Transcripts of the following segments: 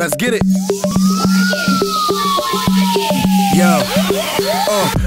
Let's get it.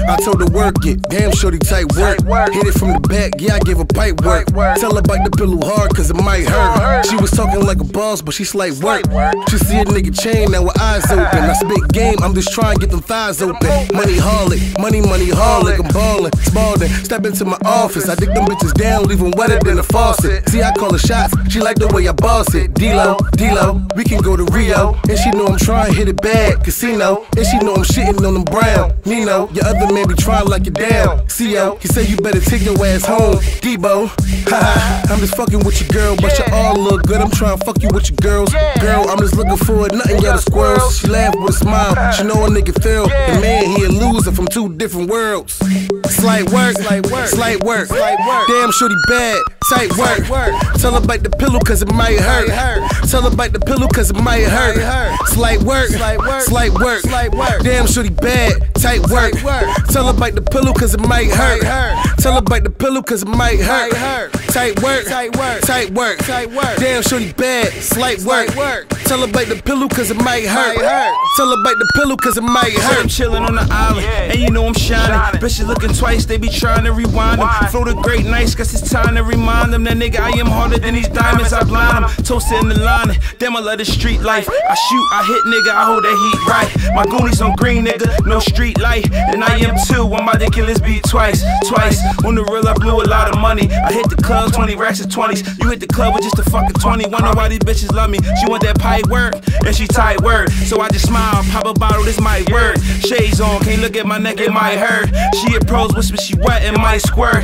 I told her work it. Damn, shorty tight work. Hit it from the back, yeah, I give her pipe work. Tell her bite the pillow hard, cause it might hurt. She was talking like a boss, but she slight work. She see a nigga chain, now her eyes open. I spit game, I'm just trying to get them thighs open. Money harlot, money, money harlot. I'm ballin', spalding. Step into my office, I dig them bitches down, leave them wetter than a faucet. See, I call her shots, she like the way I boss it. D-Lo, D-Lo, we can go to Rio. And she know I'm trying to hit it bad, casino. And she know I'm shitting on them brown. Nino, your other man be trying like you down. CO, he say you better take your ass home. Debo, haha, I'm just fucking with your girl, but you all look good. I'm trying to fuck you with your girls. Girl, I'm just looking for nothing yet a squirrels. She laugh with a smile, she know a nigga feel. And man, he a loser from two different worlds. Slight work, slight work, slight work. Damn, shorty bad, tight work. Tell her bite the pillow cause it might hurt. Tell her bite the pillow cause it might hurt. Slight work, slight work, slight work. Damn, shorty bad, tight work. Tell her bite the pillow cause it might hurt. Tell her bite the pillow cause it might hurt. Tight work, tight work, tight work. Damn, shorty bad, slight work. Tell her bite the pillow cause it might hurt. Tell her bite the pillow cause it might I'm hurt. chillin' on the island, and you know I'm shining. Bitches looking twice, they be trying to rewind them. Flo the great nice, guess it's time to remind them that nigga I am harder than these diamonds. I blind them, toasted in the line. Damn, I love the street life. I shoot, I hit, nigga, I hold that heat right. My goonies on green, nigga, no street light. And I am too, I'm about to kill this beat twice, twice. On the real, I blew a lot of money. I hit the club, 20 racks of 20s. You hit the club with just a fucking 20. Wonder why these bitches love me. She want that pipe work, and she tight work. So I just smile, pop a bottle, this might work. Shades on, can't look at my neck, it might hurt. She a approach, whisper, she wet and might squirt.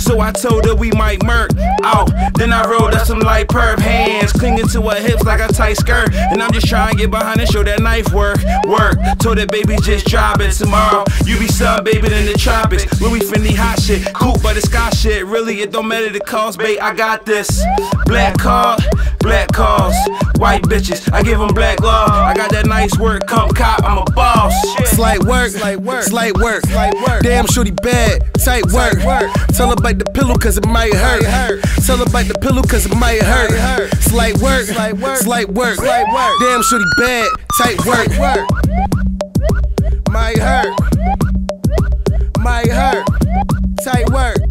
So I told her we might murk out. Then I rolled up some light perp hands, clinging to her hips like a tight skirt. And I'm just trying to get behind and show that knife work, work. Told that baby just drop it tomorrow. You be sub baby in the tropics. Louis Fendi hot shit, cool but it's sky shit. Really, it don't matter the cost, babe. I got this. Black card, black cars, white bitches. I give them black love. I got that nice work, come cop. I'm a boss. Slight work, slight work, slight work, slight work. Damn, shorty bad, tight work. Tell her bite the pillow cause it might hurt. Tell her bite the pillow cause it might hurt. Slight work, slight work, slight work. Damn, shorty bad, tight work. Tight work.